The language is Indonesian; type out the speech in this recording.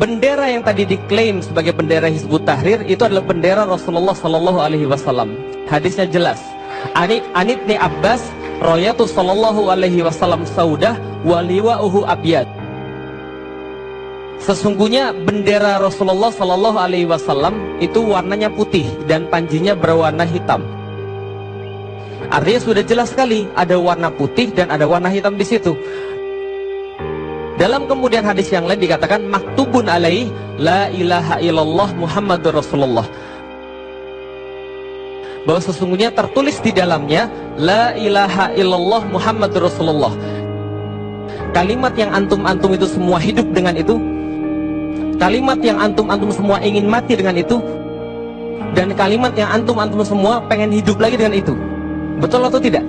bendera yang tadi diklaim sebagai bendera Hizbut Tahrir itu adalah bendera Rasulullah Sallallahu Alaihi Wasallam. Hadisnya jelas. Ani Anit ni Abbas royatu Sallallahu Alaihi Wasallam saudah waliwa'uhu abiyad. Sesungguhnya bendera Rasulullah Sallallahu Alaihi Wasallam itu warnanya putih dan panjinya berwarna hitam. Artinya sudah jelas sekali ada warna putih dan ada warna hitam di situ. Dalam kemudian hadis yang lain dikatakan maktubun alaih la ilaha illallah Muhammadur Rasulullah. Bahwa sesungguhnya tertulis di dalamnya la ilaha illallah Muhammadur Rasulullah. Kalimat yang antum-antum itu semua hidup dengan itu. Kalimat yang antum-antum semua ingin mati dengan itu. Dan kalimat yang antum-antum semua pengen hidup lagi dengan itu. Betul atau tidak?